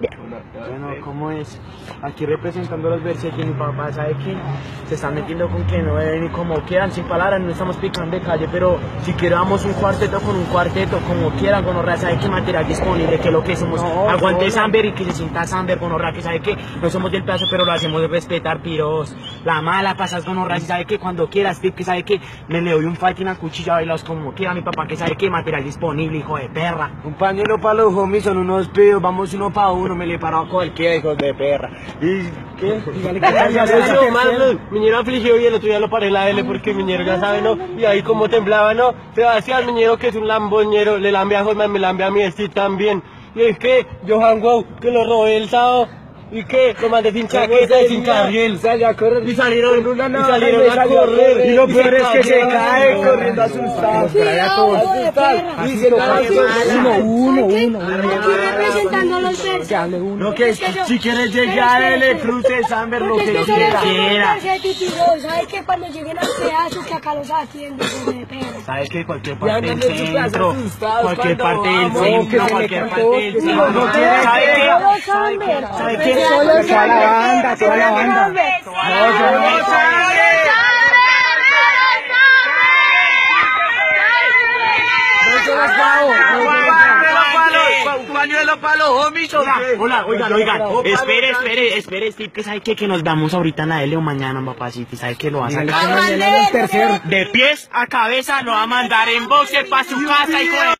Bueno, ¿cómo es? Aquí representando los Berserkers, mi papá sabe que se están metiendo con que no deben y como quieran, sin palabras, no estamos picando de calle, pero si queramos un cuarteto con un cuarteto, como quieran, con horra, sabe que material disponible, que lo que somos, aguante Samber y que se sienta Samber con horra, que sabe que no somos del pedazo, pero lo hacemos de respetar, piros. La mala pasas con horra, y sabe que cuando quieras, Pip, que sabe que me le doy un fighting a cuchilla, bailados como quiera, mi papá, que sabe que material disponible, hijo de perra. Un pañuelo para los homies, son unos pidos, vamos uno para uno, me le paro a cualquiera, hijos de perra. ¿Y qué? Dígale que Eso, mano, Miñero afligió y el otro día lo paré la L porque Miñero ya sabe, ¿no? Y ahí como temblaba, ¿no? Sebastián Miñero, que es un lamboñero, le lambe a Josman, me lambe a mí, Steve también. Y es que Johan Wow, que lo robé el sábado. ¿Y qué? Lo mandé sin chaqueta y sin carriel. Salió a correr. Y salieron, Con una y salieron a correr. Y lo peor es que se cae corriendo asustado. Y se lo Uno, uno, uno, Aquí representando a los Berserkers. Lo que es, si quieres llegar, L, cruce, Samber, lo que quiera. ¿Sabes que cuando lleguen al pedazo que acá los atienden? Sabes que cualquier parte del en centro, cualquier parte del centro, cualquier parte del centro. no quiere ¿Sabe que- qué? Solo Samber. ¿Sabe qué? Solo Toda la banda, toda la banda. Un pañuelo para los homies, ¿o Hola, hola, oigan, oigan, espere, espere, espere, Steve, que sabe que, que nos vamos ahorita en la L o mañana, papacito, sabe que lo va a sacar. De pies a cabeza, lo va a mandar en boxer para su casa, hijo de